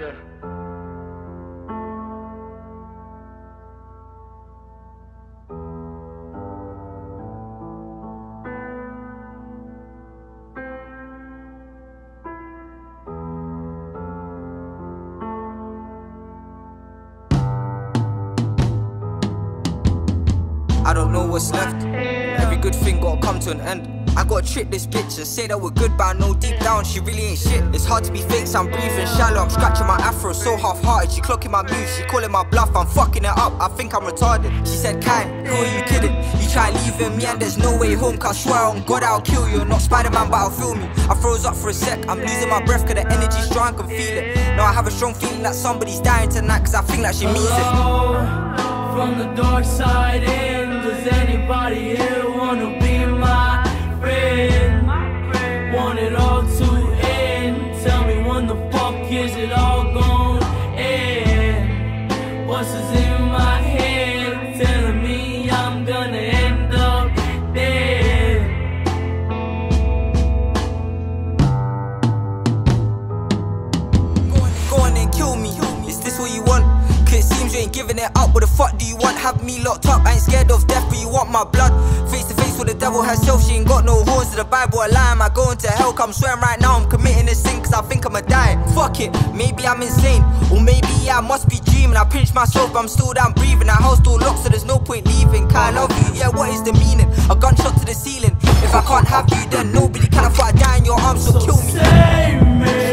I don't know what's left. Every good thing gotta come to an end. I gotta trick this bitch and say that we're good, I know deep down she really ain't shit. It's hard to be fake, I'm breathing shallow. I'm scratching my afro so half hearted. She clocking my moves, she calling my bluff. I'm fucking it up. I think I'm retarded. She said, Kye, who are you kidding? You try leaving me and there's no way home. Cause I swear on God I'll kill you. Not Spider Man, but I'll feel me. I froze up for a sec. I'm losing my breath cause the energy's strong, I can feel it. Now I have a strong feeling that somebody's dying tonight cause I think that she means it. From the dark side in, does anybody here is it all gonna? What's is in my head telling me I'm gonna end up dead? Go on and kill me. Is this what you want? Cause it seems you ain't giving it up. What the fuck do you want? Have me locked up. I ain't scared of death, but you want my blood. Face to face with the devil herself. She ain't got no horns to the Bible. A lie. Am I going to hell? Come swearing right now. I'm committing it. Maybe I'm insane. Or maybe I must be dreaming. I pinch myself, but I'm still down breathing. That house door locked, so there's no point leaving. I love you? Yeah, what is the meaning? A gunshot to the ceiling. If I can't have you, then nobody can afford to die in your arms, so kill me. Save me.